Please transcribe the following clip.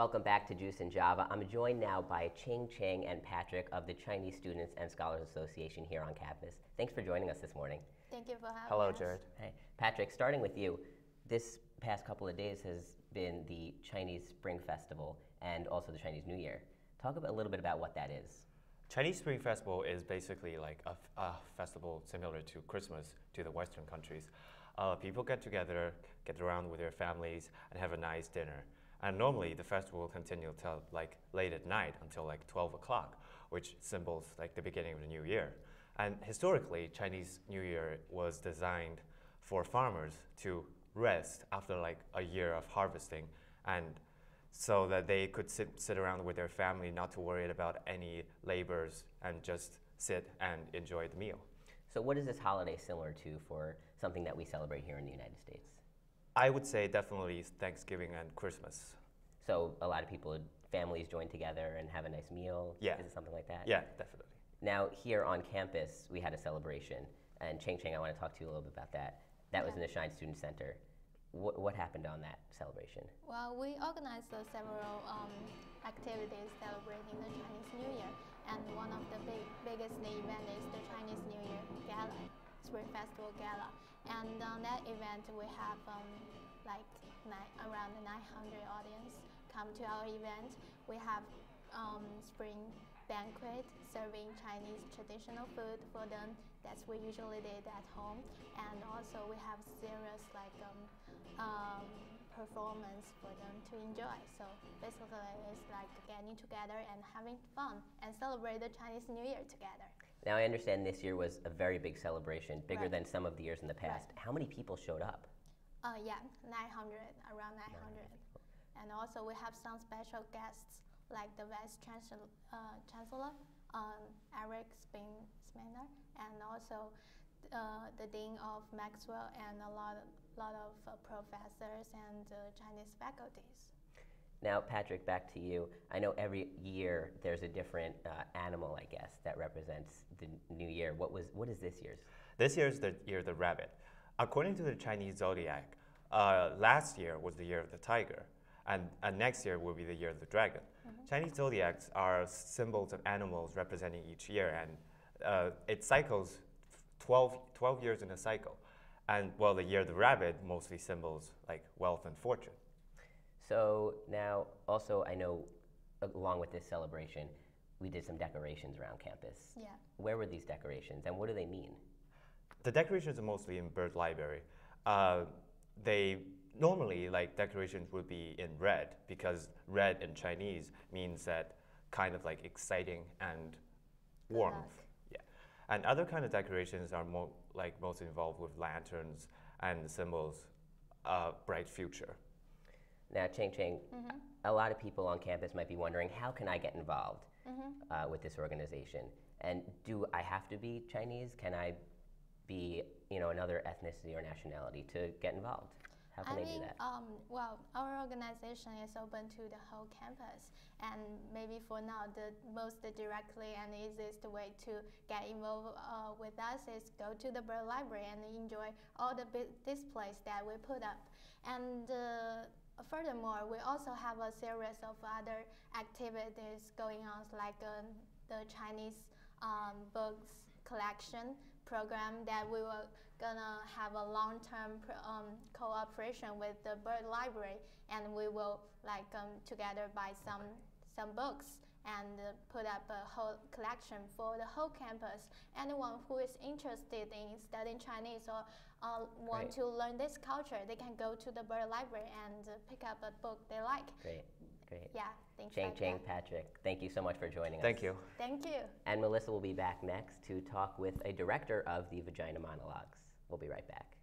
Welcome back to Juice and Java. I'm joined now by Ching Cheng and Patrick of the Chinese Students and Scholars Association here on campus. Thanks for joining us this morning. Thank you for having Hello, us. Jared. Hey, Patrick, starting with you, this past couple of days has been the Chinese Spring Festival and also the Chinese New Year. Talk about, a little bit about what that is. Chinese Spring Festival is basically like a festival similar to Christmas to the Western countries. Uh, people get together, get around with their families, and have a nice dinner. And normally the festival will continue till like late at night until like 12 o'clock, which symbols like the beginning of the new year. And historically, Chinese New Year was designed for farmers to rest after like a year of harvesting and so that they could sit, sit around with their family, not to worry about any labors, and just sit and enjoy the meal. So, what is this holiday similar to for something that we celebrate here in the United States? I would say definitely Thanksgiving and Christmas. So, a lot of people, families join together and have a nice meal. Yeah. Is it something like that? Yeah, definitely. Now, here on campus, we had a celebration, and Cheng Cheng, I want to talk to you a little bit about that. That was in the Schine Student Center. What, what happened on that celebration? Well, we organized uh, several um, activities celebrating the Chinese New Year, and one of the big, biggest event is the Chinese New Year Gala, Spring Festival Gala. And on that event, we have um, like ni- around 900 audience come to our event. We have um, spring banquet serving Chinese traditional food for them. That's what we usually did at home, and also we have serious like um, um, performance for them to enjoy. So basically, it's like getting together and having fun and celebrate the Chinese New Year together. Now, I understand this year was a very big celebration, bigger Right. than some of the years in the past. How many people showed up? Uh, yeah, 900, around 900. And also we have some special guests like the Vice Chancellor, uh, Chancellor um, Eric Spin- Spina, and also uh, the Dean of Maxwell, and a lot, lot of uh, professors and uh, Chinese faculties. Now, Patrick, back to you. I know every year there's a different uh, animal, I guess, that represents the new year. What was what is this year's? This year is the year of the rabbit. According to the Chinese zodiac, uh, last year was the year of the tiger, and, and next year will be the year of the dragon. Chinese zodiacs are symbols of animals representing each year, and uh, it cycles 12, 12 years in a cycle. And well, the year of the rabbit mostly symbols like wealth and fortune. So now, also, I know, along with this celebration, we did some decorations around campus. Yeah. Where were these decorations, and what do they mean? The decorations are mostly in bird library. Uh, they normally like decorations would be in red because red in Chinese means that kind of like exciting and Good warmth. Luck. Yeah, and other kind of decorations are more like most involved with lanterns and symbols, uh, bright future. Now, Cheng Cheng, Mm-hmm. a lot of people on campus might be wondering, how can I get involved Mm-hmm. uh, with this organization? And do I have to be Chinese? Can I be, you know, another ethnicity or nationality to get involved? How can I they mean, do that? Um, well, our organization is open to the whole campus, and maybe for now, the most directly and easiest way to get involved uh, with us is go to the Bird Library and enjoy all the displays that we put up. And uh, furthermore, we also have a series of other activities going on, like um, the Chinese um, books collection program that we were gonna have a long-term um, cooperation with the bird library. And we will like um, together buy some some books and uh, put up a whole collection for the whole campus. Anyone who is interested in studying chinese or uh, want Great. to learn this culture they can go to the bird library and uh, pick up a book they like. Great, great. yeah things Cheng like Cheng. Patrick, thank you so much for joining us. Thank you. thank you And Melissa will be back next to talk with a director of the Vagina Monologues. We'll be right back.